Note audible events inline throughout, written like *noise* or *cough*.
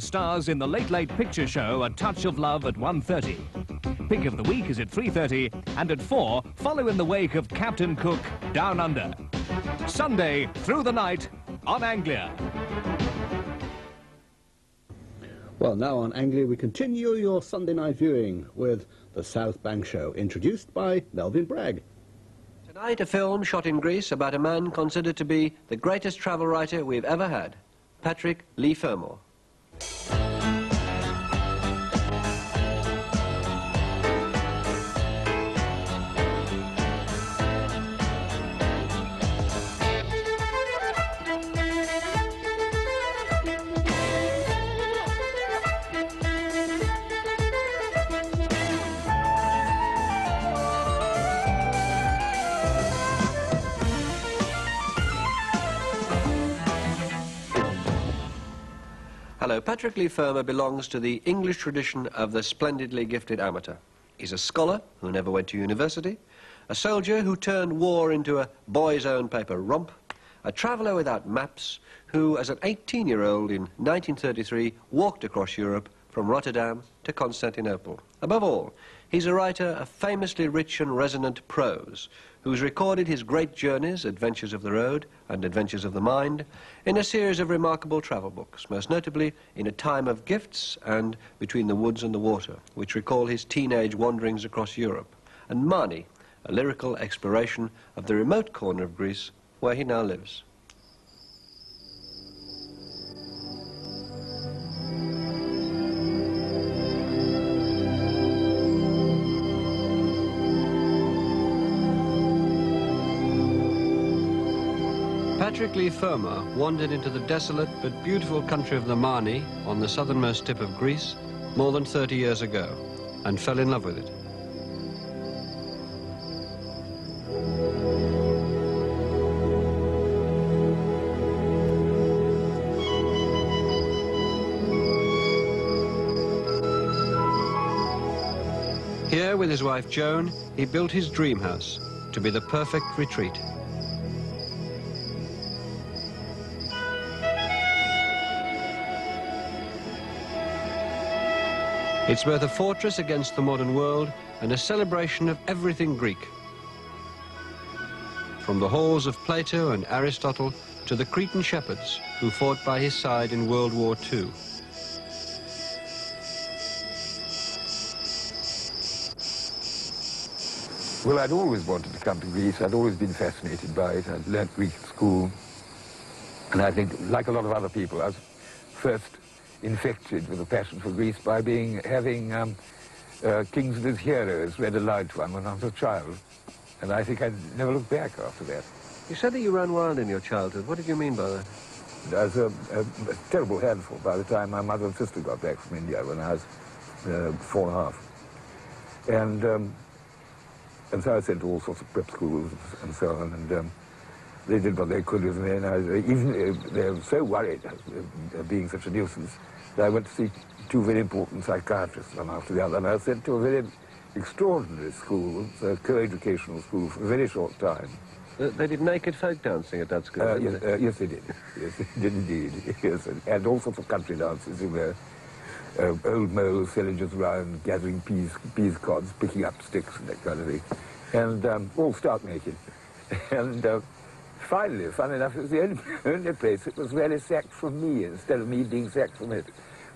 Stars in the Late Late Picture Show A Touch of Love at 1.30. Pick of the Week is at 3.30 and at 4, follow in the wake of Captain Cook Down Under. Sunday, through the night, on Anglia. Well, now on Anglia, we continue your Sunday night viewing with the South Bank Show, introduced by Melvin Bragg. Tonight, a film shot in Greece about a man considered to be the greatest travel writer we've ever had, Patrick Leigh Fermor. Yeah. Patrick Leigh Fermor belongs to the English tradition of the splendidly gifted amateur. He's a scholar who never went to university, a soldier who turned war into a boy's own paper romp, a traveller without maps who, as an 18-year-old in 1933, walked across Europe from Rotterdam to Constantinople. Above all, he's a writer of famously rich and resonant prose, who's recorded his great journeys, Adventures of the Road and Adventures of the Mind, in a series of remarkable travel books, most notably In a Time of Gifts and Between the Woods and the Water, which recall his teenage wanderings across Europe, and Mani, a lyrical exploration of the remote corner of Greece where he now lives. Patrick Leigh Fermor wandered into the desolate but beautiful country of the Mani on the southernmost tip of Greece more than 30 years ago and fell in love with it. Here, with his wife Joan, he built his dream house to be the perfect retreat. It's both a fortress against the modern world and a celebration of everything Greek. From the halls of Plato and Aristotle to the Cretan shepherds who fought by his side in World War II. Well, I'd always wanted to come to Greece. I'd always been fascinated by it. I'd learnt Greek at school. And I think, like a lot of other people, I was first infected with a passion for Greece by being having um, uh, Kingsley's heroes read aloud to one when I was a child. And I think I never looked back after that. You said that you ran wild in your childhood. What did you mean by that? I was a, a, a terrible handful by the time my mother and sister got back from India when I was uh, four and a half. And, um, and so I was sent to all sorts of prep schools and so on. And um, they did what they could with me, and I, even uh, they were so worried uh, being such a nuisance that I went to see two very important psychiatrists, one after the other, and I was sent to a very extraordinary school, a co-educational school, for a very short time. Uh, they did naked folk dancing at that school, uh, yes, yes, uh, yes, they did. *laughs* Yes, they did indeed. *laughs* Yes, and, and all sorts of country dances in there. Uh, old moles sailing just around, gathering peas, peas cods, picking up sticks and that kind of thing. And um, all stark naked. *laughs* and uh, finally, fun enough, it was the only, *laughs* only place that was really sacked from me instead of me being sacked from it.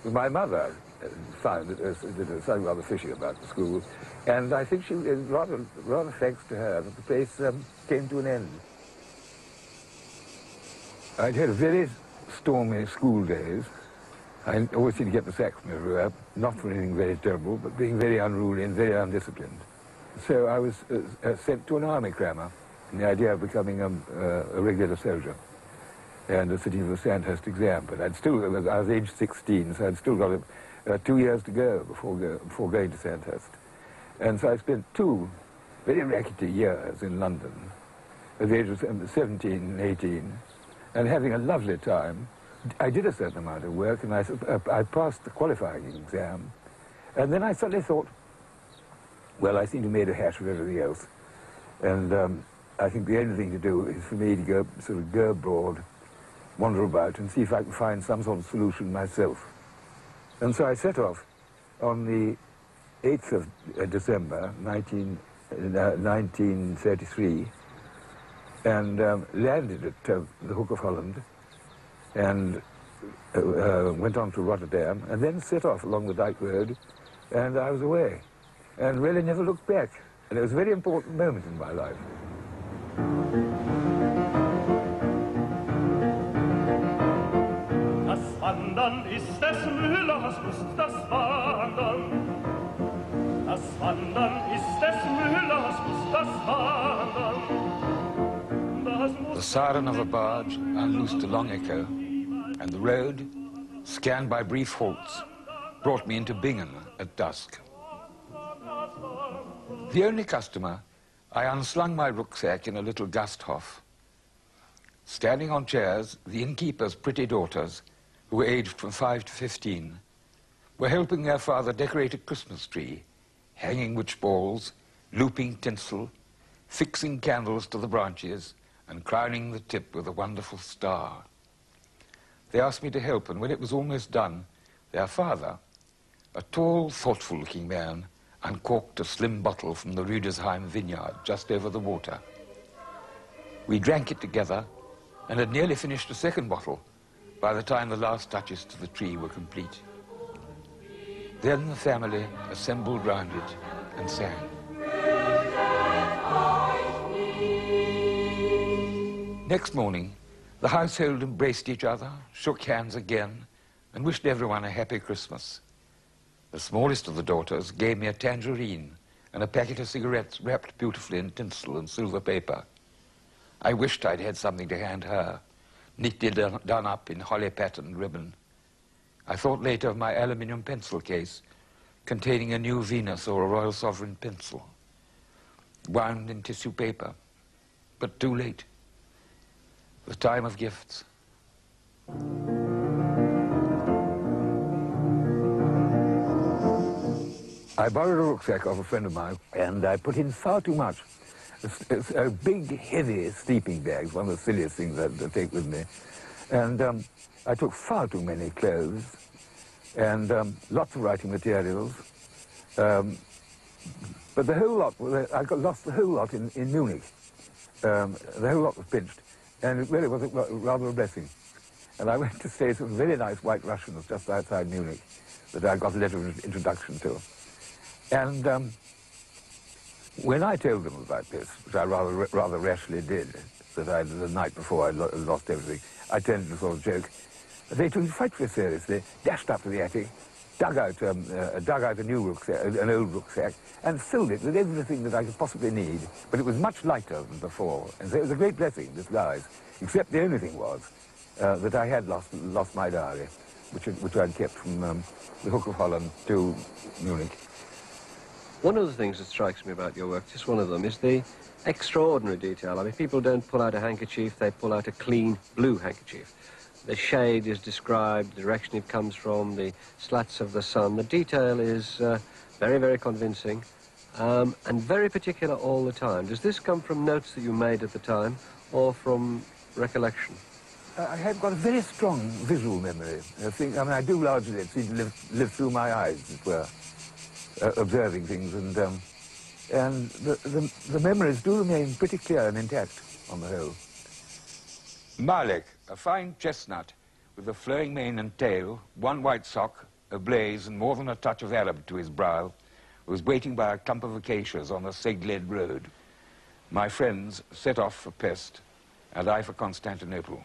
My mother uh, found that there was something rather fishy about the school, and I think she, rather, rather thanks to her, that the place um, came to an end. I'd had very stormy school days. I always seemed to get the sack from everywhere, not for anything very terrible, but being very unruly and very undisciplined. So I was uh, uh, sent to an army crammer the idea of becoming a, uh, a regular soldier and sitting for the Sandhurst exam. But I'd still, I was age 16, so I'd still got uh, two years to go before, go before going to Sandhurst. And so I spent two very rackety years in London at the age of 17 and 18, and having a lovely time. I did a certain amount of work, and I, uh, I passed the qualifying exam. And then I suddenly thought, well, I seem to have made a hash of everything else. And um, I think the only thing to do is for me to go sort of go abroad, wander about, and see if I can find some sort of solution myself. And so I set off on the 8th of uh, December 19, uh, 1933 and um, landed at uh, the Hook of Holland and uh, uh, went on to Rotterdam and then set off along the Dyke Road and I was away and really never looked back. And it was a very important moment in my life. Müllers Lust, das Wandern. Das Wandern ist des Müllers das Wandern. The siren of a barge unloosed a long echo, and the road, scanned by brief halts, brought me into Bingen at dusk. The only customer, I unslung my rucksack in a little Gasthof. Standing on chairs, the innkeeper's pretty daughters, who were aged from five to fifteen, were helping their father decorate a Christmas tree, hanging witch balls, looping tinsel, fixing candles to the branches, and crowning the tip with a wonderful star. They asked me to help, and when it was almost done, their father, a tall, thoughtful-looking man, uncorked a slim bottle from the Rüdesheim vineyard just over the water. We drank it together and had nearly finished a second bottle by the time the last touches to the tree were complete. Then the family assembled round it and sang. Next morning, the household embraced each other, shook hands again, and wished everyone a happy Christmas. The smallest of the daughters gave me a tangerine and a packet of cigarettes wrapped beautifully in tinsel and silver paper. I wished I'd had something to hand her, neatly done, up in holly-patterned ribbon. I thought later of my aluminium pencil case containing a new Venus or a Royal Sovereign pencil, wound in tissue paper, but too late. The time of gifts. I borrowed a rucksack of a friend of mine, and I put in far too much. It's, a big, heavy sleeping bag, one of the silliest things I, I take with me. And um, I took far too many clothes, and um, lots of writing materials. Um, but the whole lot, I got lost the whole lot in, in Munich. Um, the whole lot was pinched, and it really was a, rather a blessing. And I *laughs* went to stay with some very nice white Russians just outside Munich that I got a letter of introduction to. And um, when I told them about this, which I rather rather rashly did, that I the night before I lo lost everything, I turned to sort of joke. They took it frightfully seriously, dashed up to the attic, dug out um, uh, dug out a new rucksack, an old rucksack, and filled it with everything that I could possibly need. But it was much lighter than before, and so it was a great blessing, this guise. Except the only thing was uh, that I had lost lost my diary, which which I'd kept from um, the Hook of Holland to Munich. One of the things that strikes me about your work, just one of them, is the extraordinary detail. I mean, people don't pull out a handkerchief, they pull out a clean blue handkerchief. The shade is described, the direction it comes from, the slats of the sun. The detail is uh, very, very convincing um, and very particular all the time. Does this come from notes that you made at the time or from recollection? I have got a very strong visual memory. I think, I mean, I do largely seem to live, live through my eyes, as it were uh, observing things, and um, and the, the, the memories do remain pretty clear and intact on the whole. Malek, a fine chestnut with a flowing mane and tail, one white sock, a blaze, and more than a touch of Arab to his brow, was waiting by a clump of acacias on the Szeged road. My friends set off for Pest, and I for Constantinople.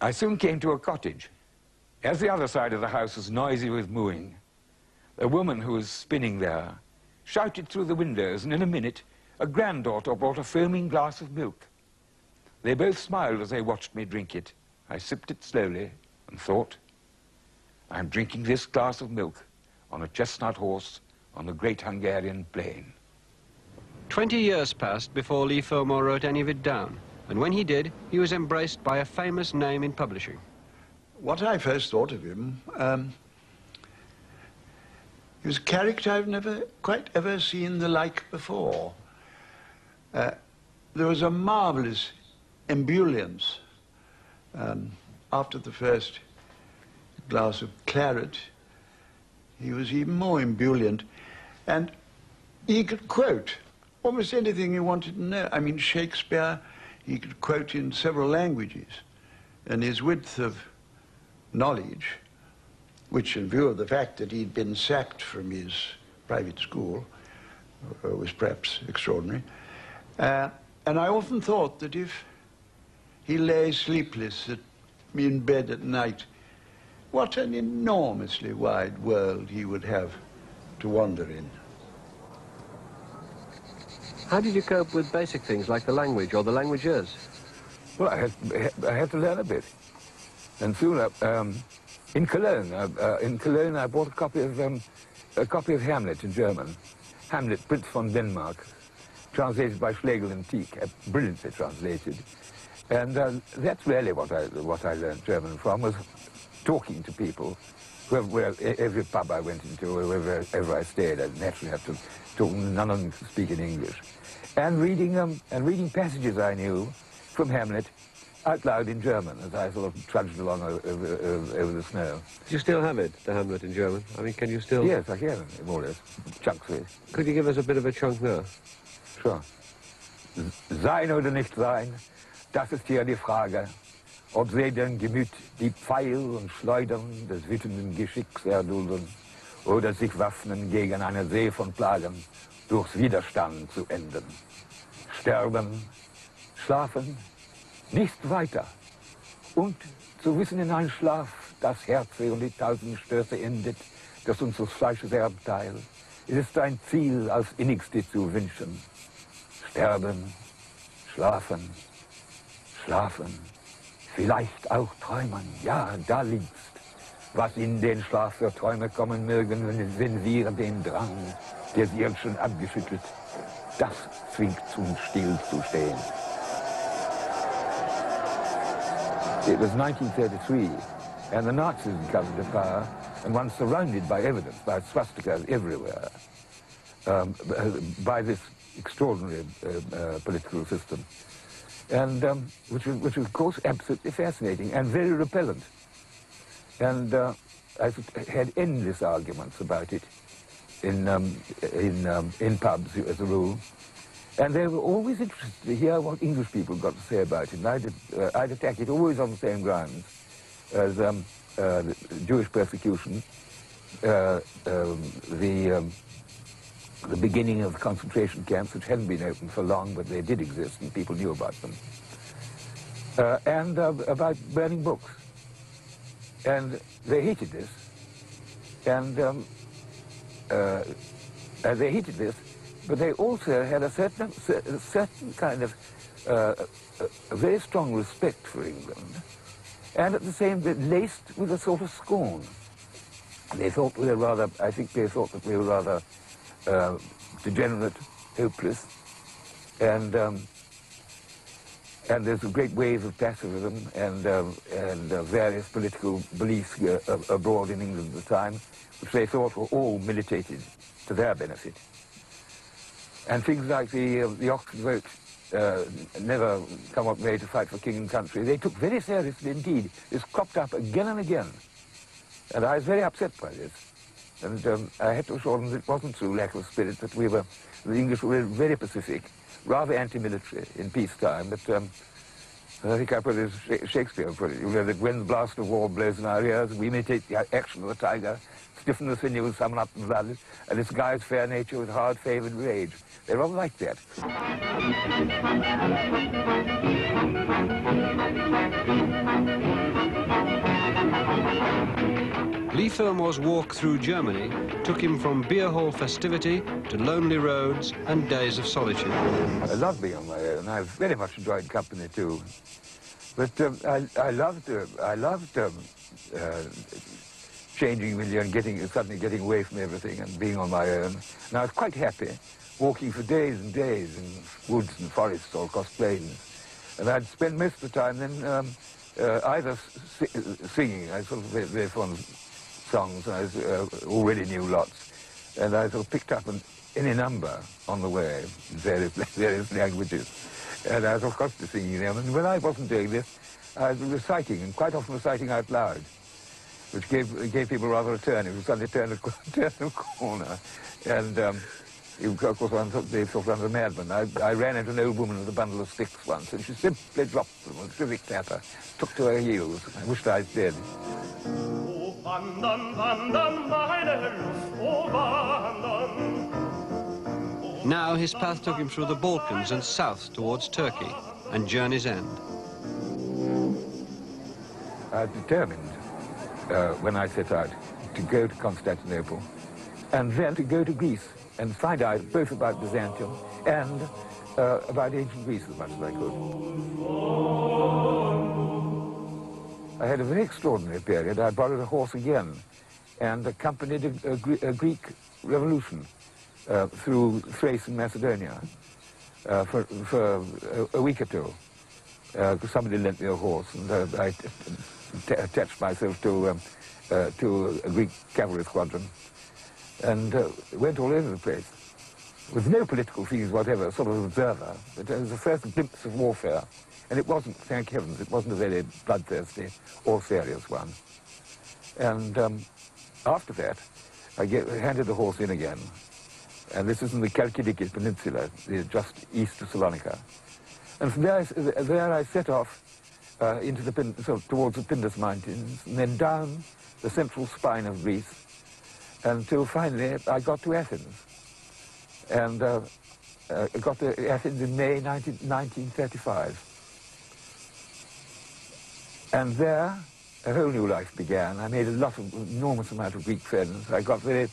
I soon came to a cottage. As the other side of the house was noisy with mooing, a woman who was spinning there shouted through the windows, and in a minute, a granddaughter brought a foaming glass of milk. They both smiled as they watched me drink it. I sipped it slowly and thought, I'm drinking this glass of milk on a chestnut horse on the great Hungarian plain. Twenty years passed before Leigh Fermor wrote any of it down, and when he did, he was embraced by a famous name in publishing. What I first thought of him, um, he was a character I've never quite ever seen the like before. Uh, there was a marvelous ebullience um, after the first glass of claret he was even more ebullient. And he could quote almost anything he wanted to know. I mean, Shakespeare, he could quote in several languages. And his width of knowledge, which in view of the fact that he'd been sacked from his private school, uh, was perhaps extraordinary. Uh, and I often thought that if he lay sleepless at, in bed at night, what an enormously wide world he would have to wander in. How did you cope with basic things like the language or the languages? Well, I had, I had to learn a bit. And soon, uh, um, in Cologne, uh, uh, in Cologne, I bought a copy of um, a copy of Hamlet in German. Hamlet, Prince von Denmark, translated by Schlegel and Tieck, uh, brilliantly translated. And uh, that's really what I what I learned German from was talking to people. Wherever, every pub I went into, wherever, I stayed, I naturally had to talk. None of them speak in English and reading um, and reading passages I knew from Hamlet out loud in German as I sort of trudged along over, over, over, the snow. Do you still have it, the Hamlet in German? I mean, can you still... Yes, I can, more or less. Chunks of it. Could you give us a bit of a chunk now? Sure. Sein oder nicht sein, das ist hier die Frage. Ob sie denn Gemüt die Pfeil und Schleudern des wütenden Geschicks erdulden oder sich waffnen gegen eine See von Plagen durchs Widerstand zu enden. Sterben, schlafen, nicht weiter. Und zu wissen in einen Schlaf, das Herz und die tausend Stöße endet, das uns des Fleisches Erbteil, ist ein Ziel als innigste zu wünschen. Sterben, schlafen, schlafen, vielleicht auch träumen, ja, da liegt's. Was in den Schlaf für Träume kommen mögen, wenn wir den Drang der sie jetzt schon abgeschüttelt. Das zwingt zum Stillzustehen. It was 1933, and the Nazis had come to power, and one surrounded by evidence, by swastikas everywhere, um, by this extraordinary uh, uh, political system, and um, which, was, which was, of course, absolutely fascinating and very repellent. And uh, I had endless arguments about it in, um, in, um, in pubs as a rule. And they were always interested to hear what English people got to say about it. And I'd, uh, I'd attack it always on the same grounds as um, uh, Jewish persecution, uh, um, the, um, the beginning of concentration camps, which hadn't been open for long, but they did exist and people knew about them, uh, and uh, about burning books. And they hated this. And um, uh, they hated this, but they also had a certain, a certain kind of uh, very strong respect for England, and at the same time laced with a sort of scorn. They thought we were rather, I think they thought that we were rather uh, degenerate, hopeless, and um, and there's a great wave of pacifism and, um, and uh, various political beliefs abroad in England at the time, which they thought were all militated to their benefit. And things like the, uh, the Oxford vote, uh, never come up made to fight for king and country, they took very seriously indeed. This cropped up again and again. And I was very upset by this. And um, I had to assure them that it wasn't through lack of spirit that we were, the English were very pacific, rather anti-military in peacetime, but um, I think I put it Shakespeare put it, you know, that when the blast of war blows in our ears, we imitate the action of the tiger, stiffen the sinews, summon up the blood, and disguise fair nature with hard-favoured rage. They're all like that. Leigh Fermor's walk through Germany took him from beer hall festivity to lonely roads and days of solitude. I love being on my own. I've very much enjoyed company too. But um, I, I loved, uh, I loved um, uh, changing really and getting, suddenly getting away from everything and being on my own. And I was quite happy walking for days and days in woods and forests or across plains. And I'd spend most of the time then um, uh, either singing, I sort of very, very fond songs, and I uh, already knew lots. And I sort of picked up an, any number on the way various, *laughs* various languages. And I was, of course, singing them. And when I wasn't doing this, I was reciting, and quite often reciting out loud. which gave, gave people rather a turn. It was suddenly turned a, *laughs* turned a corner. And um, of course, one they thought I was a madman. I, I ran into an old woman with a bundle of sticks once, and she simply dropped them with a terrific clatter, took to her heels. I wished I was dead. O wandern, wandern, meine Lust, o wandern. Now his path took him through the Balkans and south towards Turkey and Journey's End. I determined uh, when I set out to go to Constantinople and then to go to Greece and find out both about Byzantium and uh, about ancient Greece as much as I could. I had a very extraordinary period. I borrowed a horse again and accompanied a, a, a Greek revolution uh, through Thrace and Macedonia uh, for, for a, a, week or two. Uh, somebody lent me a horse, and uh, I attached myself to, um, uh, to a Greek cavalry squadron and uh, went all over the place with no political feelings whatever, sort of observer. It was the first glimpse of warfare. And it wasn't, thank heavens, it wasn't a very bloodthirsty or serious one. And um, after that, I get, handed the horse in again. And this is in the Chalkidiki Peninsula, just east of Salonika. And from there I, there I set off uh, into the, of towards the Pindus Mountains, and then down the central spine of Greece, until finally I got to Athens. And uh, uh, got to Athens in May 19, 1935. And there, a whole new life began. I made a lot of, enormous amount of Greek friends. I got very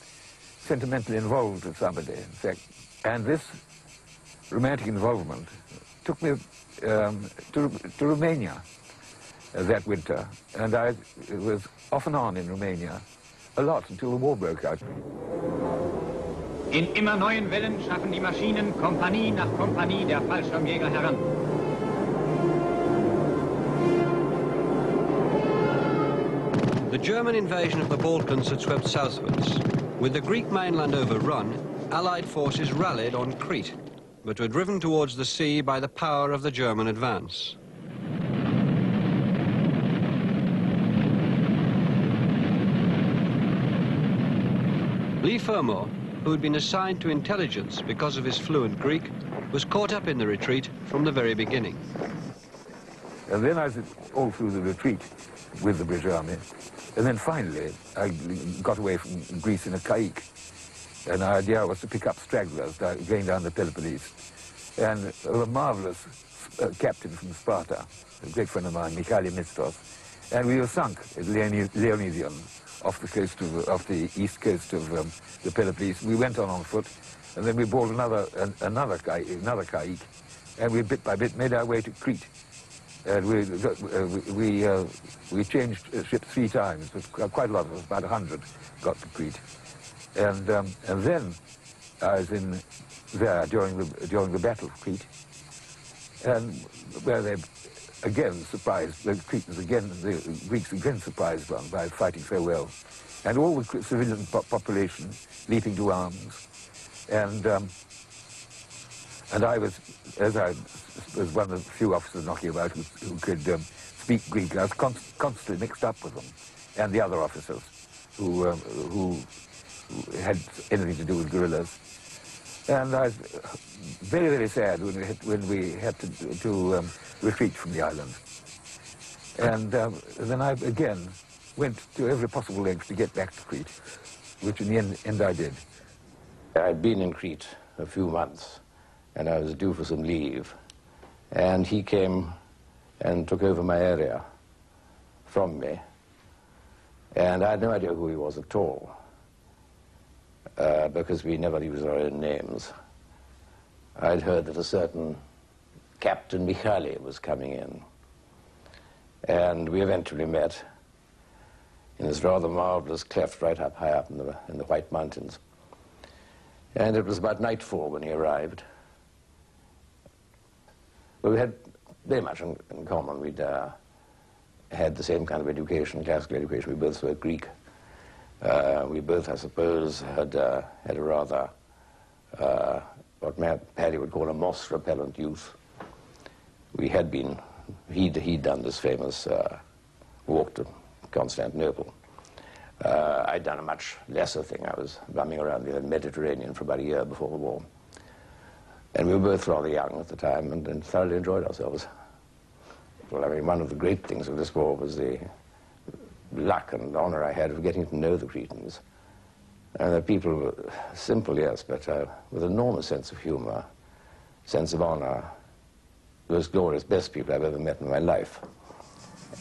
sentimentally involved with somebody, in fact. And this romantic involvement took me um, to, to Romania uh, that winter. And I was off and on in Romania a lot until the war broke out. In immer neuen Wellen schaffen die Maschinen Kompanie nach Kompanie der Fallschirmjäger heran. The German invasion of the Balkans had swept southwards. With the Greek mainland overrun, Allied forces rallied on Crete, but were driven towards the sea by the power of the German advance. Leigh Fermor, who had been assigned to intelligence because of his fluent Greek, was caught up in the retreat from the very beginning. And then I was all through the retreat with the British Army. And then finally, I got away from Greece in a caïque. And our idea was to pick up stragglers going down the Peloponnese. And a marvelous uh, captain from Sparta, a great friend of mine, Michaeli Mistos, and we were sunk at Leonidion off the coast of, off the east coast of um, the Peloponnese. We went on on foot, and then we bought another an, another another and we bit by bit made our way to Crete. And we uh, we uh, we changed ships three times, quite a lot of us, about a hundred, got to Crete, and um, and then I was in there during the during the Battle of Crete, and where they again surprised, the Cretans again, the Greeks again surprised one by fighting so well. And all the civilian po population leaping to arms. And, um, and I was, as I was one of the few officers knocking about who, who could um, speak Greek, I was const constantly mixed up with them and the other officers who, um, who, who had anything to do with guerrillas. And I was very, very sad when we had, when we had to, to um, retreat from the island. And um, then I again went to every possible length to get back to Crete, which in the end, end I did. I'd been in Crete a few months, and I was due for some leave. And he came and took over my area from me. And I had no idea who he was at all uh, because we never used our own names. I'd heard that a certain Captain Michali was coming in. And we eventually met in this rather marvelous cleft right up high up in the, in the White Mountains. And it was about nightfall when he arrived. But we had very much in, in common. We'd uh, had the same kind of education, classical education. We both were Greek. Uh, we both, I suppose, had, uh, had a rather, uh, what Paddy would call a moss repellent youth. We had been, he'd, he'd done this famous uh, walk to Constantinople. I'd done a much lesser thing. I was bumming around the Mediterranean for about a year before the war. And we were both rather young at the time and, and thoroughly enjoyed ourselves. Well, I mean, one of the great things of this war was the luck and honor I had of getting to know the Cretans. And the people were simple, yes, but uh, with enormous sense of humor, sense of honor, those glorious, best people I've ever met in my life.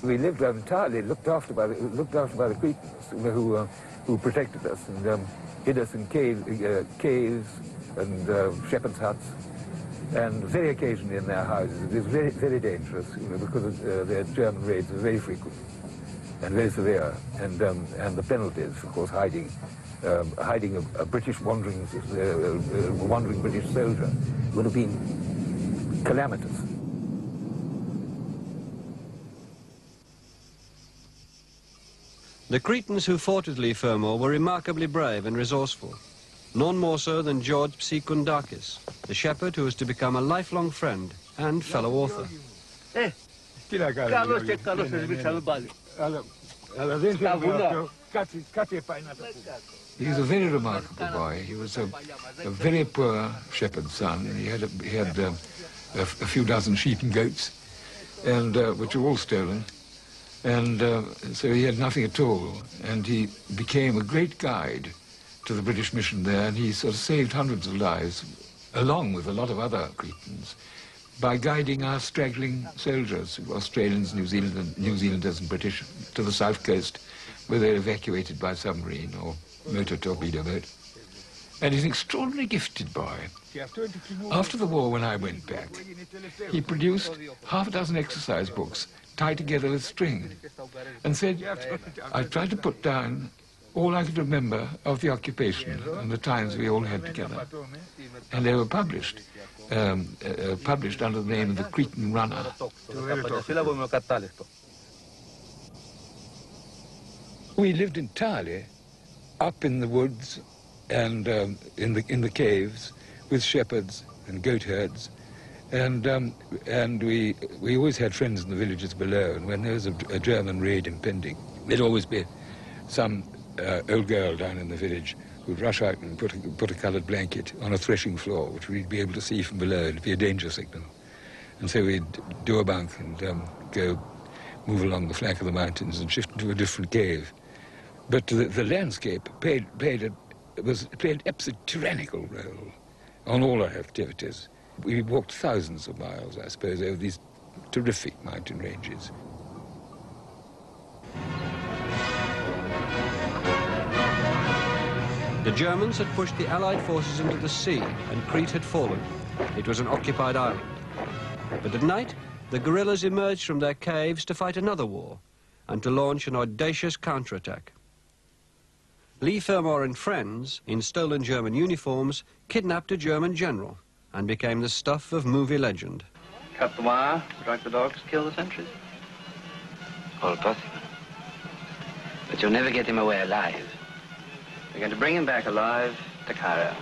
We lived entirely looked after by the, looked after by the Cretans, who, uh, who protected us and um, hid us in cave, uh, caves and uh, shepherds' huts, and very occasionally in their houses. It was very, very dangerous, you know, because uh, their German raids were very frequent and very severe, and um, and the penalties, of course, hiding. Um, hiding a, a, British wandering, uh, uh, wandering British soldier would have been calamitous. The Cretans who fought at Leigh Fermor were remarkably brave and resourceful. None more so than George Psychoundakis, the shepherd who was to become a lifelong friend and fellow author. Eh, he was a very remarkable boy. He was a, a very poor shepherd's son. He had, a, he had uh, a, a, few dozen sheep and goats, and uh, which were all stolen. And uh, so he had nothing at all. And he became a great guide to the British mission there, and he sort of saved hundreds of lives, along with a lot of other Cretans, by guiding our straggling soldiers, Australians, New, Zealand, New Zealanders and British, to the south coast, where they're evacuated by submarine or motor torpedo boat. And he's an extraordinarily gifted boy. After the war, when I went back, he produced half a dozen exercise books tied together with string and said, I tried to put down all I could remember of the occupation and the times we all had together. And they were published, um, uh, published under the name of the Cretan Runner. We lived entirely up in the woods and um, in the in the caves with shepherds and goat herds and, um, and we, we always had friends in the villages below, and when there was a, a German raid impending, there'd always be some uh, old girl down in the village who'd rush out and put a, put a coloured blanket on a threshing floor, which we'd be able to see from below. It'd be a danger signal. And so we'd do a bunk and um, go move along the flank of the mountains and shift into a different cave. But the, the landscape played, played a, was, played an absolute tyrannical role on all our activities. We walked thousands of miles, I suppose, over these terrific mountain ranges. The Germans had pushed the Allied forces into the sea, and Crete had fallen. It was an occupied island. But at night, the guerrillas emerged from their caves to fight another war, and to launch an audacious counterattack. Leigh Fermor and friends, in stolen German uniforms, kidnapped a German general and became the stuff of movie legend. Cut the wire, strike the dogs, kill the sentries. All possible. But you'll never get him away alive. We're going to bring him back alive to Cairo.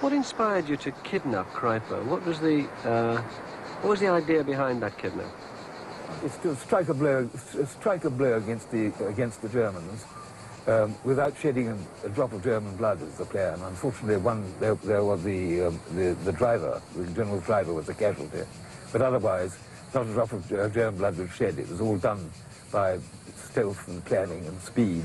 What inspired you to kidnap Kreipe? What was the, uh, what was the idea behind that kidnap? It's to strike a blow, strike a blow against the against the Germans, um, without shedding a, a, drop of German blood is the plan. Unfortunately, one there, there was the, um, the, the driver, the general driver was a casualty, but otherwise, not a drop of German blood was shed. It was all done by stealth and planning and speed.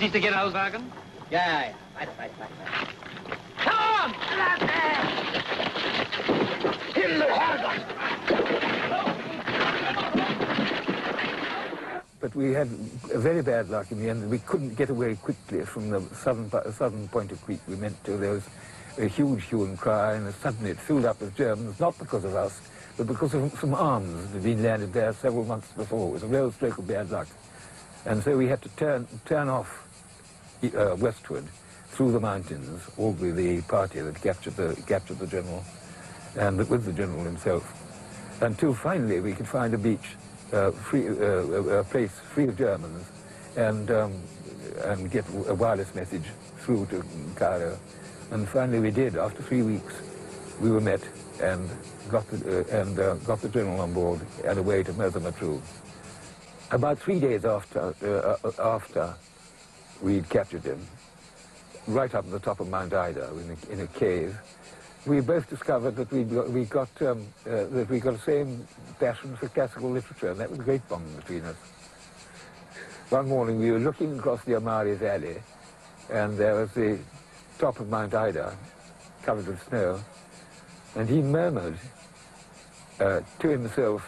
Is this the Generalswagen? Yeah, yeah. Weiter, weiter, weiter. Come on! Himmel, Herrgott! But we had very bad luck in the end. We couldn't get away quickly from the southern, southern point of Crete we meant to. There was a huge hue and cry, and suddenly it filled up with Germans, not because of us, but because of some arms that had been landed there several months before. It was a real stroke of bad luck. And so we had to turn, turn off uh, westward through the mountains, Aubrey, the party that captured the, captured the general, and with the general himself, until finally we could find a beach uh, free, uh, a place free of Germans and, um, and get a wireless message through to Cairo. And finally we did. After three weeks, we were met and got the, uh, and, uh, got the general on board and away to Matruh. About three days after, uh, uh, after we'd captured him, right up at the top of Mount Ida in a, in a cave, we both discovered that we got, we got um, uh, that we got the same passion for classical literature, and that was a great bond between us. One morning we were looking across the Amari Valley, and there was the top of Mount Ida, covered with snow, and he murmured uh, to himself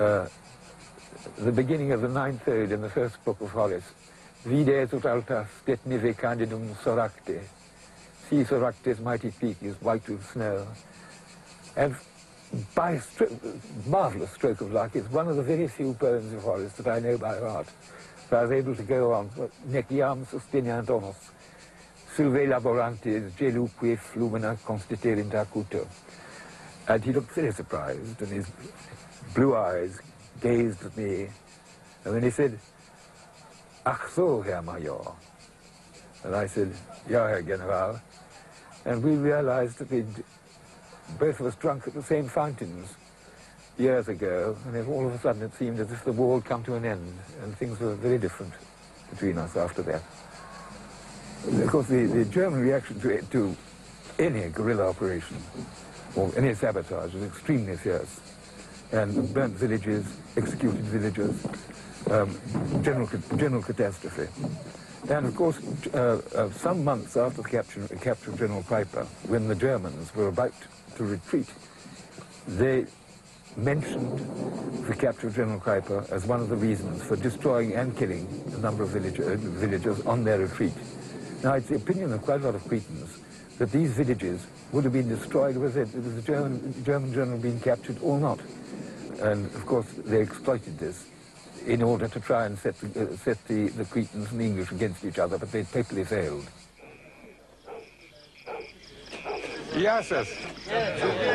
uh, the beginning of the ninth ode in the first book of Horace, Vides ut altas det nive candidum soracte, Si Soracte's mighty peak is white with snow. And by a stro marvellous stroke of luck, it's one of the very few poems of Horace that I know by heart. So I was able to go on, neciam susteniant onos, suve laborantes geluque flumina constituerint acuto. And he looked very surprised, and his blue eyes gazed at me. And then he said, Ach so, Herr Major. And I said, yeah, Herr General. And we realized that we'd both of us drunk at the same fountains years ago, and then all of a sudden it seemed as if the war had come to an end, and things were very different between us after that. Of course, the, the German reaction to, to any guerrilla operation or any sabotage was extremely fierce, and burnt villages, executed villagers, um, general, general catastrophe. And of course, uh, uh, some months after the capture, capture of General Kreipe, when the Germans were about to retreat, they mentioned the capture of General Kreipe as one of the reasons for destroying and killing a number of village, uh, villagers on their retreat. Now, it's the opinion of quite a lot of Cretans that these villages would have been destroyed whether the German, German general being captured or not. And, of course, they exploited this in order to try and set the, uh, set the, the Cretans and the English against each other, but they totally failed. Γεια σας.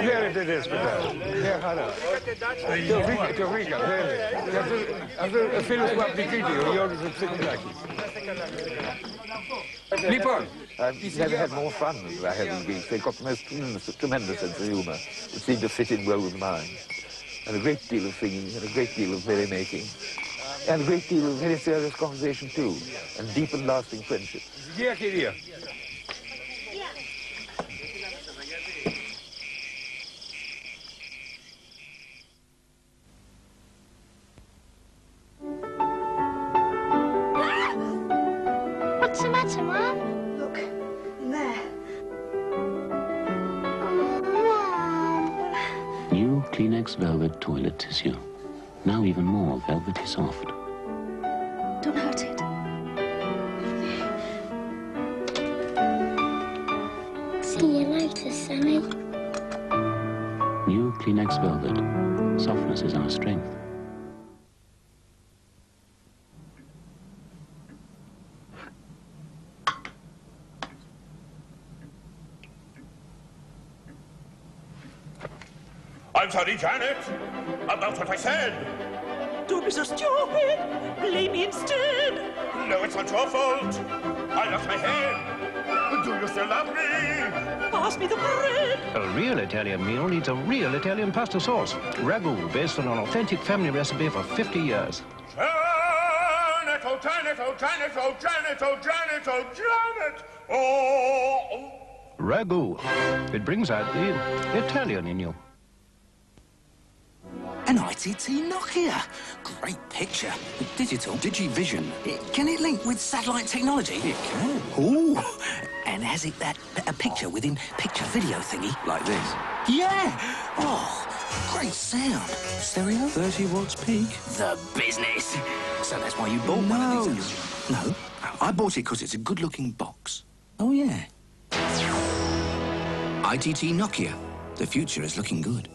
Χαίρετε δέσποτα. Μια χαρά. Το βρήκα, το βρήκα, βέβαια. Αυτό ο φίλος μου από την Κρήτη, ο Γιώργος Ψεκουλάκης. Λοιπόν, I've never had more fun than I had in Greece. They've got the most tremendous, tremendous sense of humour. It seemed to fit in well with mine. and a great deal of singing, and a great deal of merrymaking, and a great deal of very serious conversation too, and deep and lasting friendship. Tissue. Now even more velvety soft. Don't hurt it. See you later, Sammy. New Kleenex Velvet. Softness is our strength. I'm sorry, Janet, about what I said. Don't be so stupid. Blame me instead. No, it's not your fault. I lost my head. Do you still love me? Pass me the bread. A real Italian meal needs a real Italian pasta sauce. Ragu, based on an authentic family recipe for 50 years. Janet, oh, Janet, oh, Janet, oh, Janet, oh, Janet, oh, Janet. Oh, oh. Ragu. It brings out the Italian in you. ITT Nokia. Great picture. Digital. Digivision. Can it link with satellite technology? It can. Ooh. And has it that a picture within picture video thingy? Like this? Yeah. Oh, great sound. Stereo? 30 watts peak. The business. So that's why you bought one of these? No. I bought it because it's a good-looking box. Oh, yeah. ITT Nokia. The future is looking good.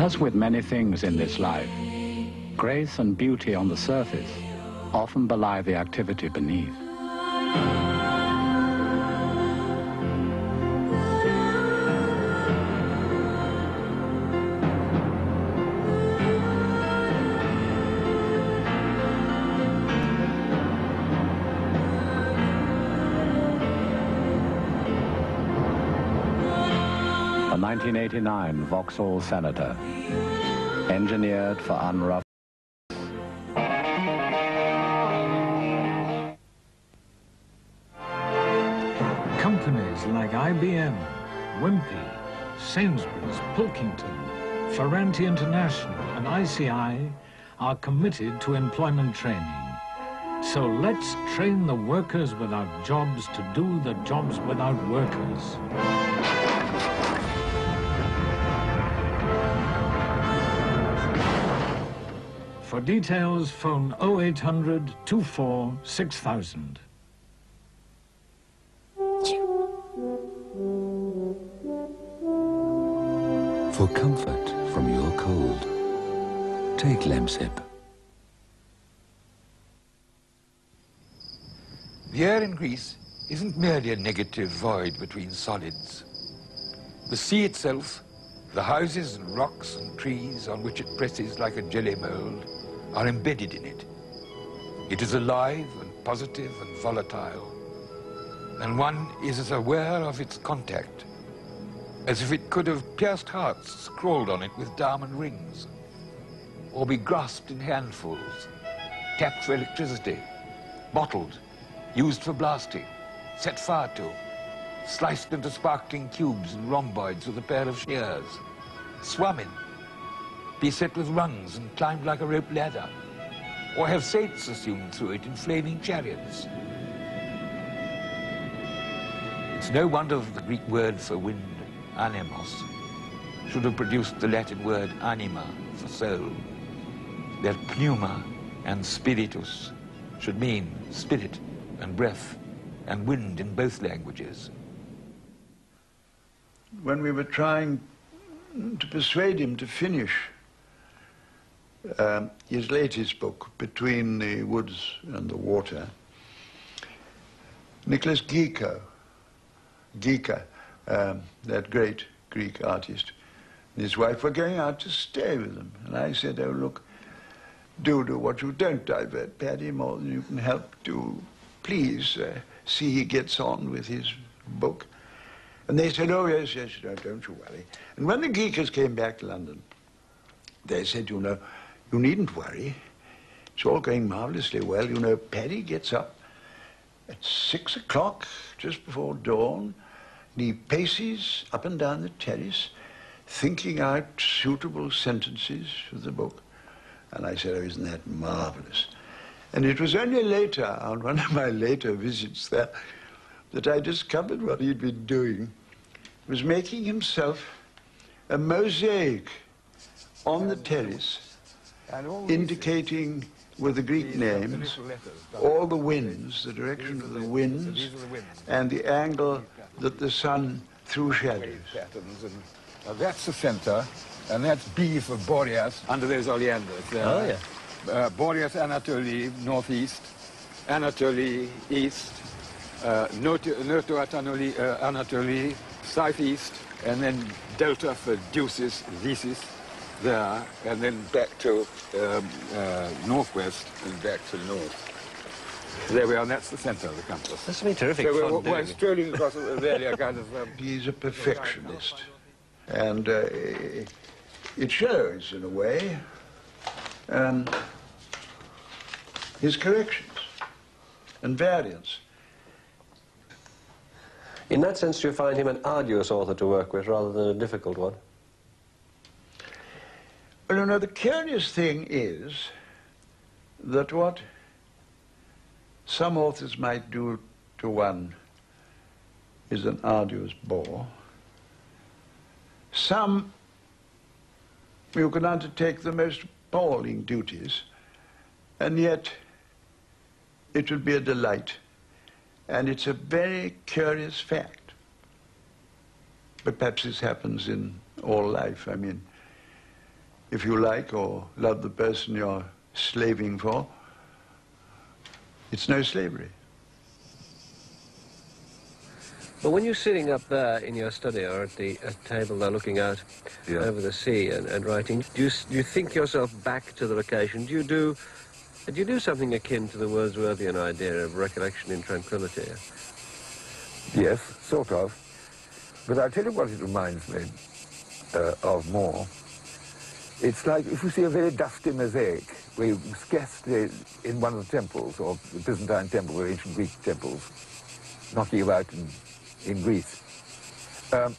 As with many things in this life, grace and beauty on the surface often belie the activity beneath. 1989 Vauxhall Senator, engineered for unrough. Companies like IBM, Wimpy, Sainsbury's, Pilkington, Ferranti International and ICI are committed to employment training. So let's train the workers without jobs to do the jobs without workers. For details, phone 0800 24 6000. For comfort from your cold, take Lemsip. The air in Greece isn't merely a negative void between solids. The sea itself, the houses and rocks and trees on which it presses like a jelly mold, are embedded in it. It is alive and positive and volatile, and one is as aware of its contact as if it could have pierced hearts scrawled on it with diamond rings, or be grasped in handfuls, tapped for electricity, bottled, used for blasting, set fire to, sliced into sparkling cubes and rhomboids with a pair of shears, swum in, be set with rungs and climbed like a rope ladder, or have saints assumed through it in flaming chariots. It's no wonder that the Greek word for wind, anemos, should have produced the Latin word anima, for soul. That pneuma and spiritus should mean spirit and breath and wind in both languages. When we were trying to persuade him to finish um, his latest book, Between the Woods and the Water, Nicholas Giko, Ghika, um, that great Greek artist, and his wife were going out to stay with him. And I said, oh, look, do do what you don't divert Paddy more than you can help. Do please uh, see he gets on with his book. And they said, oh, yes, yes, no, don't you worry. And when the Ghikas came back to London, they said, you know, you needn't worry. It's all going marvelously well. You know, Paddy gets up at six o'clock, just before dawn, and he paces up and down the terrace, thinking out suitable sentences for the book. And I said, oh, isn't that marvelous? And it was only later, on one of my later visits there, that I discovered what he'd been doing. He was making himself a mosaic on the terrace, indicating with the Greek names all the winds, the direction of the winds, and the angle that the sun threw shadows. Patterns and, now that's the center, and that's B for Boreas, under those oleanders. there. Oh, yeah. Uh, Boreas Anatoly, northeast, Anatoly, east, uh, Noto Noto Anatoly, uh, Anatoly, southeast, and then Delta for Deuces, Thesis, there, and then back to um, uh, northwest and back to north. There we are, and that's the center of the campus. That's been terrific So fun we're, we're doing strolling across a really a kind of... Um, He's a perfectionist. And uh, it shows, in a way, um, his corrections and variants. In that sense, do you find him an arduous author to work with rather than a difficult one? Well, you know, the curious thing is that what some authors might do to one is an arduous bore. Some you can undertake the most appalling duties, and yet it would be a delight. And it's a very curious fact. But perhaps this happens in all life. I mean, if you like or love the person you're slaving for, it's no slavery. But when you're sitting up there in your study or at the at table there looking out over the sea and, and writing, do you, do you think yourself back to the location? Do you do, do you do something akin to the Wordsworthian idea of recollection in tranquility? Yes, sort of. But I'll tell you what it reminds me uh, of more. It's like if you see a very dusty mosaic, where scarcely in one of the temples, or the Byzantine temple, or ancient Greek temples, knocking about in, in Greece. Um,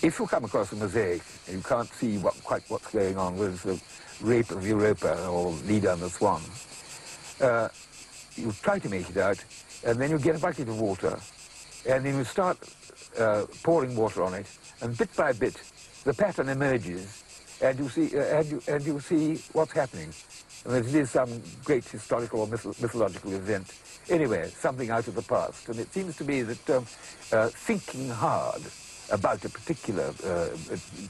if you come across a mosaic and you can't see what, quite what's going on with the rape of Europa or Leda and the Swan, uh, you try to make it out, and then you get a bucket of water, and then you start uh, pouring water on it, and bit by bit, the pattern emerges, and you see, uh, and, you, and you see what's happening. And it is some great historical or myth mythological event. Anyway, something out of the past. And it seems to me that um, uh, thinking hard about a particular uh,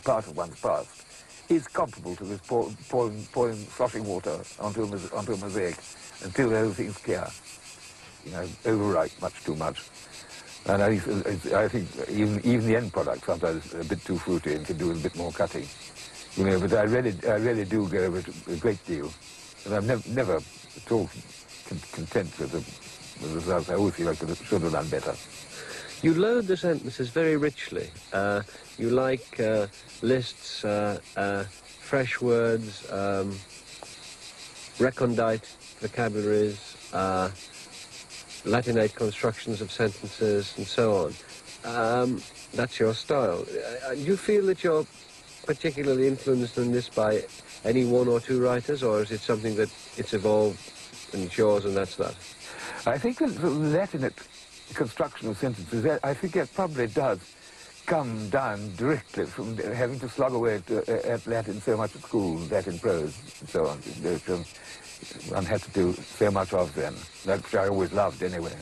part of one's past is comparable to this pour, pouring, pouring sloshing water onto a, onto a mosaic until everything's clear. You know, overwrite much too much. And I, I think even, even the end product sometimes is a bit too fruity and can do a bit more cutting. You know, but I really, I really do get over a great deal. And I'm nev never at all con content with the, with the results. I always feel like I should have done better. You load the sentences very richly. Uh, you like uh, lists, uh, uh fresh words, um, recondite vocabularies, uh, Latinate constructions of sentences, and so on. Um, that's your style. Uh, do you feel that you're particularly influenced in this by any one or two writers, or is it something that it's evolved and it's yours and that's that? I think that the Latinate construction of sentences, I think it probably does come down directly from having to slog away at, uh, at Latin so much at school, Latin prose and so on. One had to do so much of them, which I always loved anyway.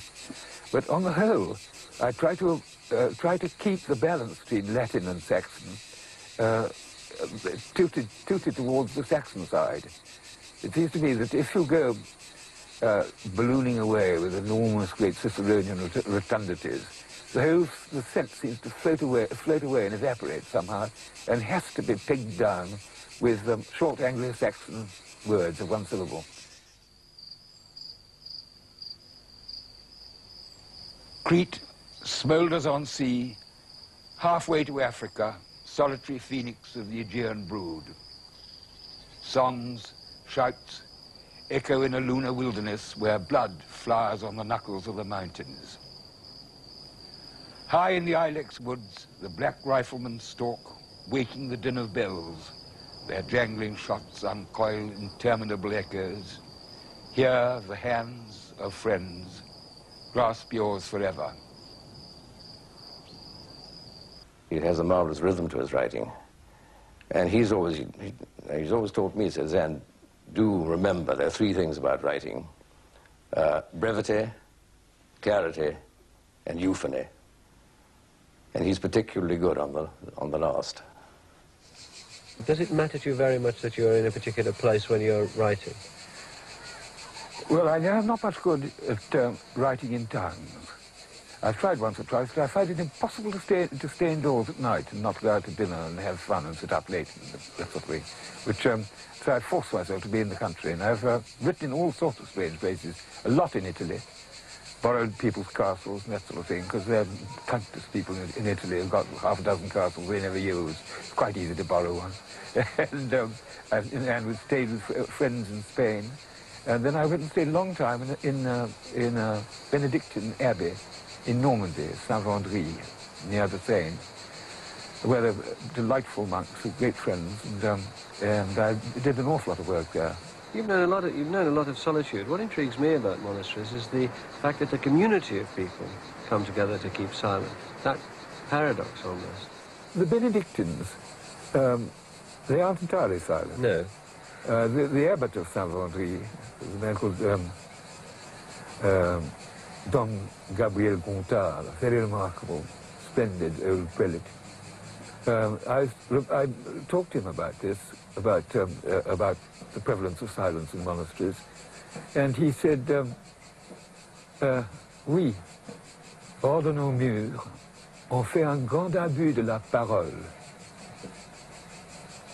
But on the whole, I try to uh, try to keep the balance between Latin and Saxon uh, tilted, tilted towards the Saxon side. It seems to me that if you go uh, ballooning away with enormous great Ciceronian rotundities, the whole the sense seems to float away, float away and evaporate somehow, and has to be pegged down with um, short Anglo-Saxon words of one syllable. Crete smoulders on sea, halfway to Africa, solitary phoenix of the Aegean brood. Songs, shouts, echo in a lunar wilderness where blood flowers on the knuckles of the mountains. High in the ilex woods, the black riflemen stalk, waking the din of bells. Their jangling shots uncoil interminable echoes. Here, the hands of friends grasp yours forever. He has a marvelous rhythm to his writing. And he's always, he, he's always taught me, he says, and do remember there are three things about writing. Uh, brevity, clarity, and euphony. And he's particularly good on the, on the last. Does it matter to you very much that you're in a particular place when you're writing? Well, I am not much good at uh, writing in towns. I've tried once or twice, but I find it impossible to stay, to stay indoors at night and not go out to dinner and have fun and sit up late and that sort of thing. Which, um, so I forced myself to be in the country, and I've uh, written in all sorts of strange places, a lot in Italy, borrowed people's castles and that sort of thing, because there are countless people in, in, Italy who've got half a dozen castles they never use. It's quite easy to borrow one. *laughs* and, um, and, and we stayed with friends in Spain. And then I went and stayed a long time in, in, uh, in uh, Benedictine Abbey in Normandy, Saint-Wandrille, near the Seine, where they're delightful monks, great friends, and, um, and I did an awful lot of work there. You've known a lot of you've known a lot of solitude. What intrigues me about monasteries is the fact that a community of people come together to keep silent. That paradox almost. The Benedictines, um, they aren't entirely silent. No. Uh, the, the abbot of Saint-Wandrille is a man called um, um, Dom Gabriel Gontard, a very remarkable, splendid old prelate. Um, I, I talked to him about this, about, um, uh, about the prevalence of silence in monasteries, and he said, um, uh, oui, hors de nos murs, on fait un grand abus de la parole.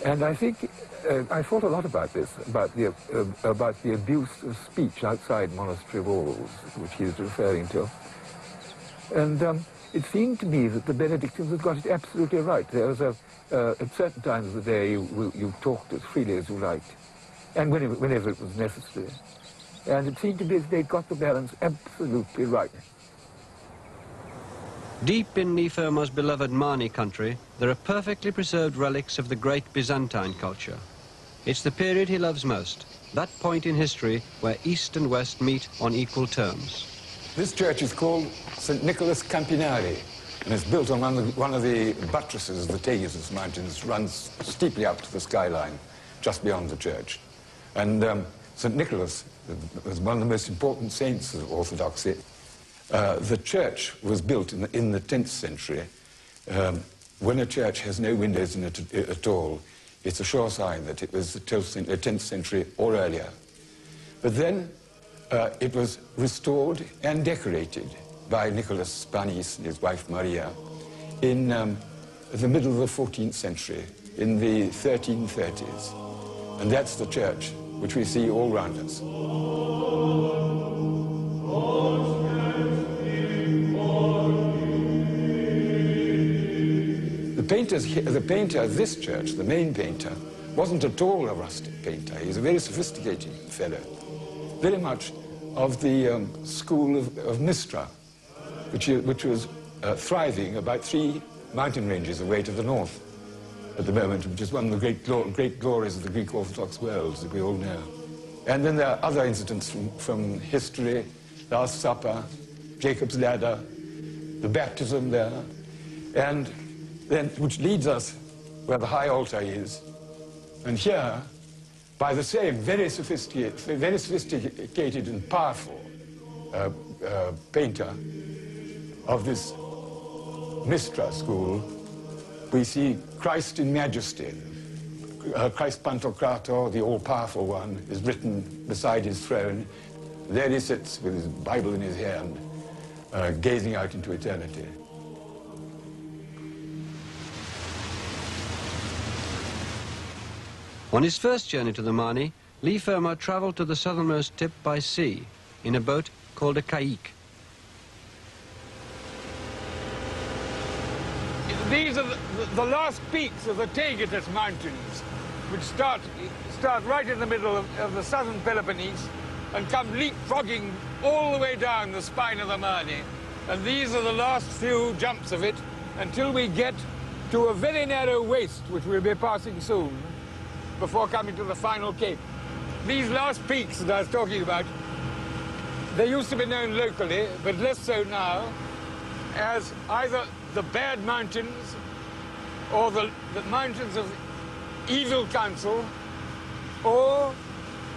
And I think uh, I thought a lot about this, about the, uh, about the abuse of speech outside monastery walls, which he is referring to. And um, it seemed to me that the Benedictines had got it absolutely right. There was a, uh, at certain times of the day you, you talked as freely as you liked, and whenever, whenever it was necessary. And it seemed to me that they'd got the balance absolutely right. Deep in Leigh Fermor's beloved Mani country, there are perfectly preserved relics of the great Byzantine culture. It's the period he loves most, that point in history where East and West meet on equal terms. This church is called St. Nicholas Campinari, and it's built on one of the, one of the buttresses of the Taygetus Mountains, runs steeply up to the skyline, just beyond the church. And um, St. Nicholas was one of the most important saints of Orthodoxy. Uh, the church was built in the, in the 10th century. Um, when a church has no windows in it at all, it's a sure sign that it was the 10th century or earlier. But then uh, it was restored and decorated by Nicholas Spanis and his wife Maria in um, the middle of the 14th century, in the 1330s. And that's the church which we see all round us. The, painters, the painter of this church, the main painter, wasn't at all a rustic painter. He was a very sophisticated fellow, very much of the um, school of, of Mistra, which, which was uh, thriving about three mountain ranges away to the north at the moment, which is one of the great, great glories of the Greek Orthodox world, as we all know. And then there are other incidents from, from history, Last Supper, Jacob's Ladder, the baptism there, and then which leads us where the high altar is. And here, by the same very sophisticated, very sophisticated and powerful uh, uh, painter of this Mistra school, we see Christ in majesty. Uh, Christ Pantocrator, the all-powerful one, is written beside his throne. There he sits with his Bible in his hand, uh, gazing out into eternity. On his first journey to the Mani, Leigh Fermor travelled to the southernmost tip by sea in a boat called a caïque. These are the, the, last peaks of the Taygetus Mountains, which start, start right in the middle of, of the southern Peloponnese and come leapfrogging all the way down the spine of the Mani. And these are the last few jumps of it until we get to a very narrow waist, which we'll be passing soon, before coming to the final cape. These last peaks that I was talking about, they used to be known locally, but less so now, as either the bad mountains or the, the mountains of evil counsel or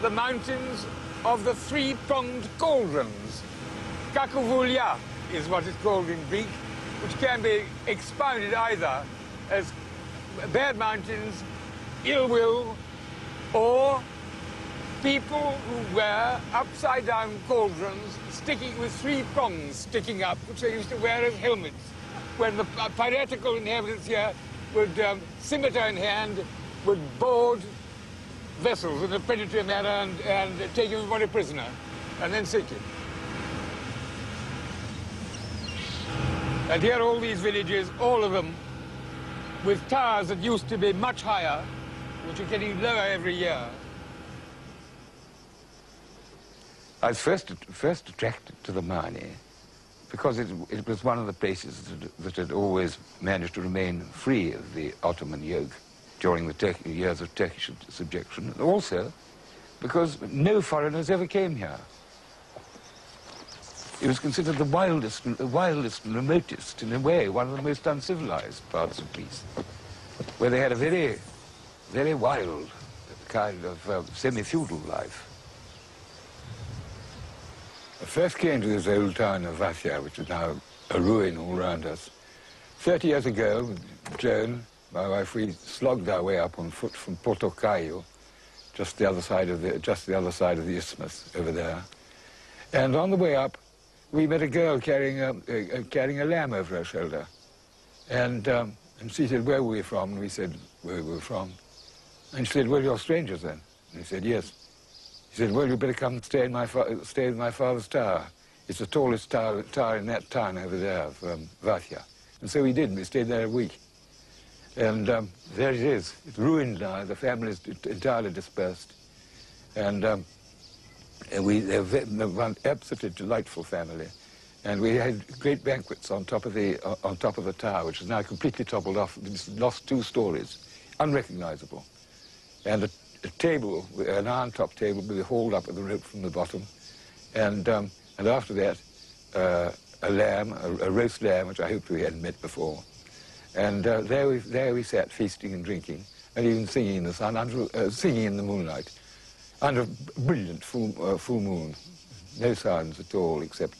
the mountains of the three-pronged cauldrons. Kakavoulia is what it's called in Greek, which can be expounded either as bad mountains, ill will, or people who wear upside-down cauldrons sticking with three prongs sticking up, which they used to wear as helmets. When the piratical inhabitants here would, um, scimitar in hand, would board vessels in a predatory manner and, and take everybody prisoner, and then sink it. And here all these villages, all of them, with towers that used to be much higher, which are getting lower every year. I was first, first attracted to the Mani eh? because it, it was one of the places that, that, had always managed to remain free of the Ottoman yoke during the years of Turkish subjection, and also because no foreigners ever came here. It was considered the wildest, the wildest and remotest, in a way, one of the most uncivilized parts of Greece, where they had a very, very wild kind of uh, semi-feudal life. I first came to this old town of Vathia, which is now a ruin all around us. Thirty years ago, Joan, my wife, we slogged our way up on foot from Porto Caio, just the other side of the just the other side of the isthmus over there. And on the way up, we met a girl carrying a, a carrying a lamb over her shoulder, and um, and she said, "Where were we from?" And we said, "Where we were from." And she said, "Well, you're strangers then." And he said, "Yes." He said, well, you better come stay in my stay in my father's tower. It's the tallest tower, tower in that town over there, of um, Vathia. And so we did. We stayed there a week. And um, there it is. It's ruined now. The family is entirely dispersed. And, um, and we, they're one absolutely delightful family. And we had great banquets on top of the, on top of the tower, which is now completely toppled off. It's lost two stories, unrecognizable. And a, a table, an iron-top table, a hauled up with a rope from the bottom. And, um, and after that, uh, a lamb, a, a, roast lamb, which I hoped we hadn't met before. And uh, there, we, there we sat, feasting and drinking, and even singing in the sun, under, uh, singing in the moonlight, under a brilliant full, uh, full moon. No sounds at all, except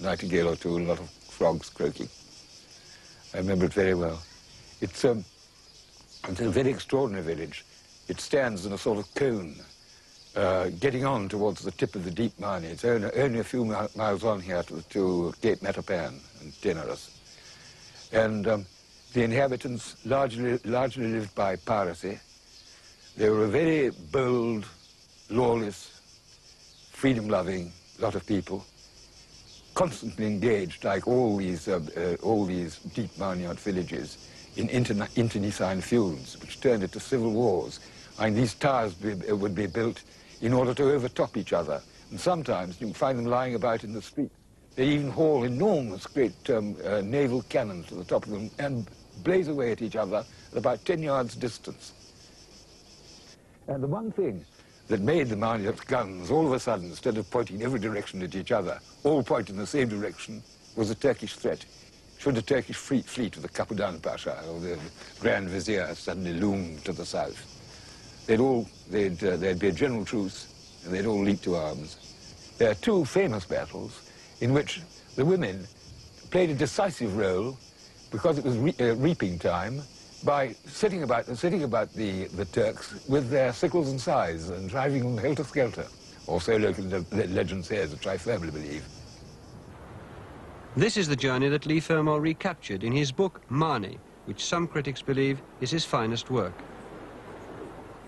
nightingale or two, and a lot of frogs croaking. I remember it very well. It's, um, it's a very extraordinary village. It stands in a sort of cone, uh, getting on towards the tip of the deep Mani. It's only, only a few miles on here to, to Cape Matapan and Teneros. And um, the inhabitants largely, largely lived by piracy. They were a very bold, lawless, freedom-loving lot of people constantly engaged, like all these, uh, uh, all these deep Maniot villages, in internecine feuds, which turned into civil wars. I mean, these towers be, would be built in order to overtop each other. And sometimes you find them lying about in the street. They even haul enormous, great um, uh, naval cannons to the top of them and blaze away at each other at about 10 yards distance. And the one thing that made the Maniots guns all of a sudden, instead of pointing every direction at each other, all point in the same direction, was a Turkish threat. Should the Turkish fleet of the Kapudan Pasha or the Grand Vizier suddenly loom to the south, they'd all, they'd, uh, there'd be a general truce and they'd all leap to arms. There are two famous battles in which the women played a decisive role because it was re uh, reaping time by sitting about, sitting about the, the Turks with their sickles and scythes and driving them helter-skelter, or so local le legend says, which I firmly believe. This is the journey that Leigh Fermor recaptured in his book Mani, which some critics believe is his finest work.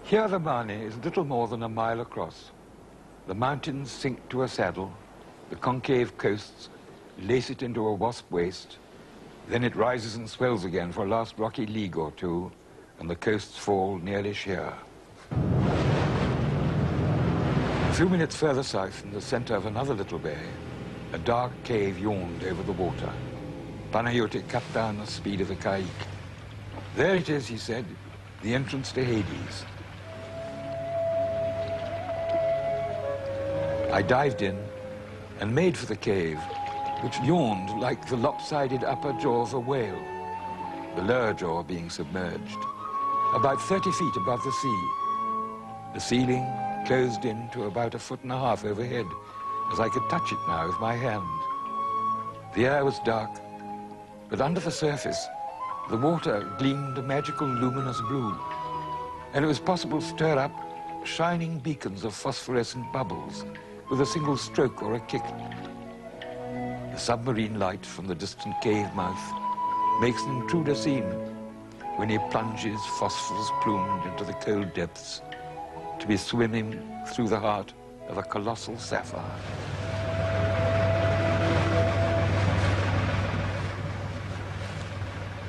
Here the Mani is little more than a mile across. The mountains sink to a saddle, the concave coasts lace it into a wasp waste, then it rises and swells again for a last rocky league or two, and the coasts fall nearly sheer. A few minutes further south, in the center of another little bay, a dark cave yawned over the water. Panayotic cut down the speed of the caique. There it is, he said, the entrance to Hades. I dived in and made for the cave, which yawned like the lopsided upper jaw of a whale, the lower jaw being submerged, about 30 feet above the sea. The ceiling closed in to about a foot and a half overhead, as I could touch it now with my hand. The air was dark, but under the surface, the water gleamed a magical luminous blue, and it was possible to stir up shining beacons of phosphorescent bubbles with a single stroke or a kick the submarine light from the distant cave mouth makes an intruder seen when he plunges phosphorus plumed into the cold depths to be swimming through the heart of a colossal sapphire.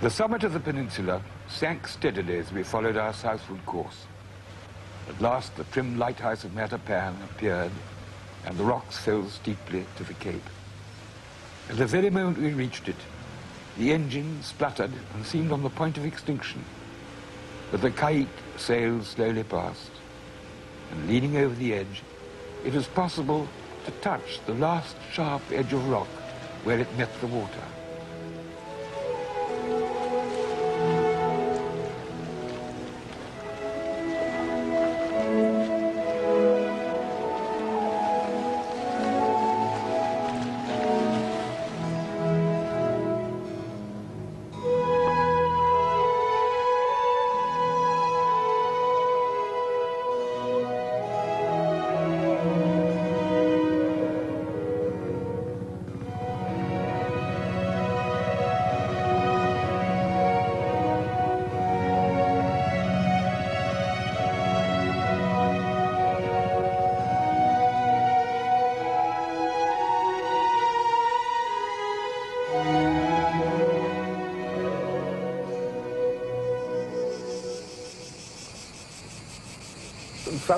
The summit of the peninsula sank steadily as we followed our southward course. At last the trim lighthouse of Matapan appeared and the rocks fell steeply to the cape. At the very moment we reached it, the engine spluttered and seemed on the point of extinction. But the kite sailed slowly past, and leaning over the edge, it was possible to touch the last sharp edge of rock where it met the water.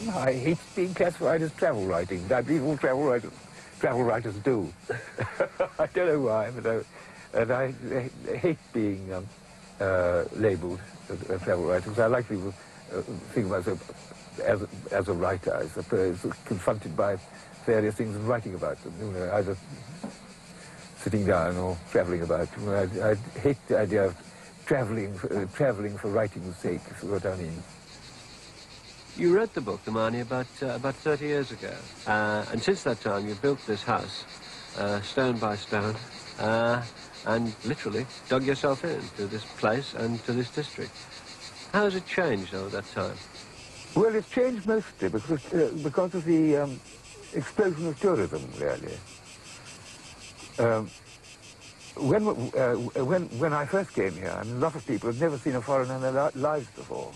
Somehow I hate being classified as travel writing. I believe all travel writers, travel writers do. *laughs* I don't know why, but I, and I, I hate being um, uh, labelled as a travel writer because I like people uh, think of myself as, as a writer, I suppose, confronted by various things and writing about them, you know, either sitting down or travelling about. I, I hate the idea of travelling, uh, travelling for writing's sake, is what I mean. You wrote the book, The Mani, about, uh, about 30 years ago. Uh, and since that time, you've built this house, uh, stone by stone, uh, and literally dug yourself into this place and to this district. How has it changed over that time? Well, it's changed mostly because, uh, because of the um, explosion of tourism, really. Um, when, uh, when, when I first came here, I mean, a lot of people had never seen a foreigner in their li lives before.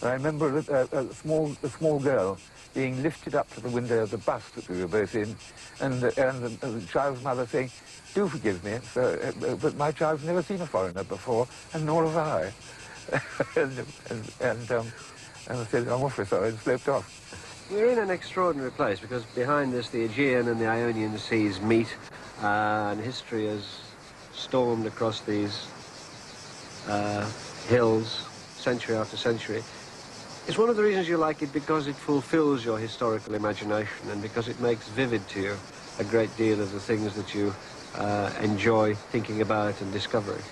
And I remember a, a, a, small, a small girl being lifted up to the window of the bus that we were both in, and, uh, and the, the, child's mother saying, do forgive me, so, uh, but my child's never seen a foreigner before, and nor have I. *laughs* and, and, and, um, and I said, I'm awfully sorry, and slipped off. We're in an extraordinary place because behind us the Aegean and the Ionian seas meet uh, and history has stormed across these uh, hills century after century. It's one of the reasons you like it because it fulfills your historical imagination and because it makes vivid to you a great deal of the things that you uh, enjoy thinking about and discovering.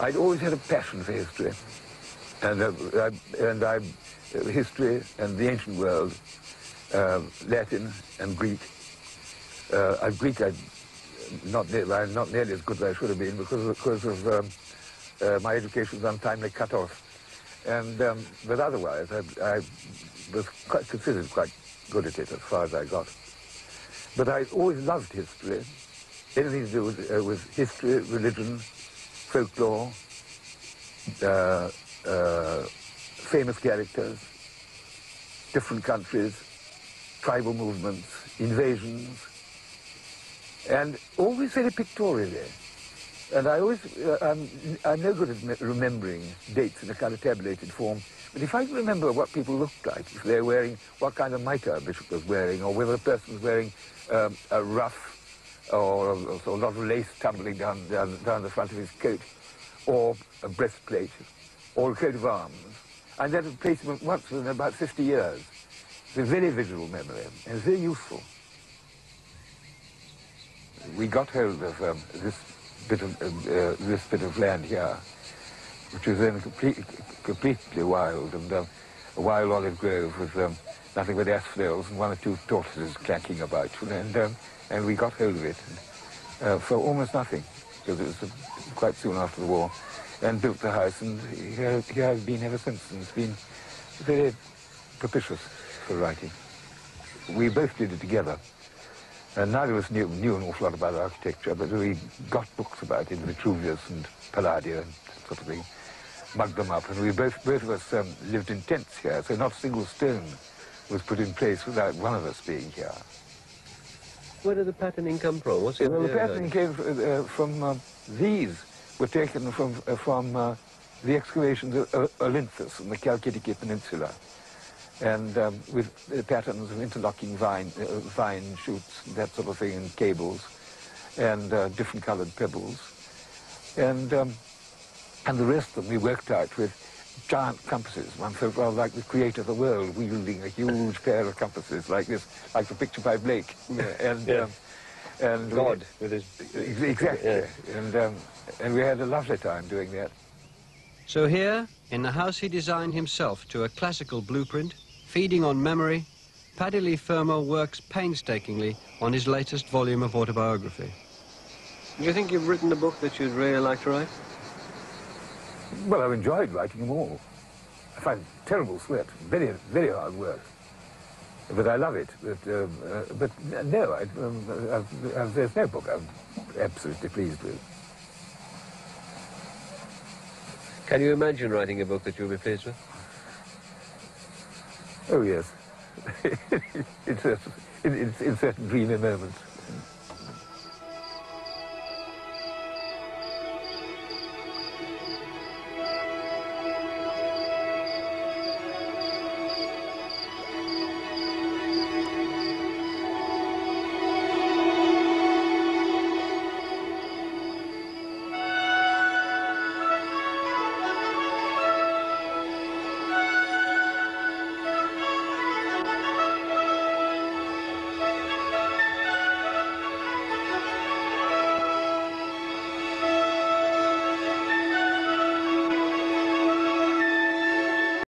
I'd always had a passion for history. And, uh, I, and I, uh, history and the ancient world, uh, Latin and Greek. Uh, Greek I not, I'm not nearly as good as I should have been because, because of um, uh, my education was untimely cut off. And, um, but otherwise, I, I was quite considered quite good at it as far as I got. But I always loved history, anything to do with, uh, with history, religion, folklore, uh, uh, famous characters, different countries, tribal movements, invasions, and always very pictorially. And I always, uh, I'm, I'm no good at remembering dates in a kind of tabulated form, but if I remember what people looked like, if they're wearing, what kind of mitre a bishop was wearing, or whether a person was wearing um, a ruff or a, or a lot of lace tumbling down, down, down the front of his coat, or a breastplate, or a coat of arms, and that had placed him once within about 50 years. It's a very visual memory, and it's very useful we got hold of um, this bit of uh, uh, this bit of land here, which was then complete, completely wild and um, a wild olive grove with um, nothing but asphodels and one or two tortoises clanking about, and um, and we got hold of it uh, for almost nothing because it was uh, quite soon after the war, and built the house, and here, here I've been ever since, and it's been very propitious for writing. We both did it together. And neither of us knew, knew an awful lot about architecture, but we got books about it, Vitruvius and Palladio and sort of thing, mugged them up. And we both, both of us um, lived in tents here, so not a single stone was put in place without one of us being here. Where did the patterning come from? What's? Well, the patterning came uh, from, uh, these were taken from, uh, from uh, the excavations of Olynthus in the Chalcidice Peninsula and um, with uh, patterns of interlocking vine, uh, vine shoots, that sort of thing, and cables, and uh, different colored pebbles. And, um, and the rest of them we worked out with giant compasses. One felt rather like the creator of the world wielding a huge pair of compasses like this, like the picture by Blake. Yeah. *laughs* And, yeah. Um, and God with his... Exactly. Yeah. And, um, and we had a lovely time doing that. So here, in the house he designed himself to a classical blueprint, Feeding on memory, Paddy Leigh Fermor works painstakingly on his latest volume of autobiography. Do you think you've written a book that you'd really like to write? Well, I've enjoyed writing them all. I find terrible sweat, very, very hard work. But I love it. But, um, uh, but no, I, um, I've, I've, there's no book I'm absolutely pleased with. Can you imagine writing a book that you'll be pleased with? Oh, yes. *laughs* it's, a, in, in certain dreamy moments.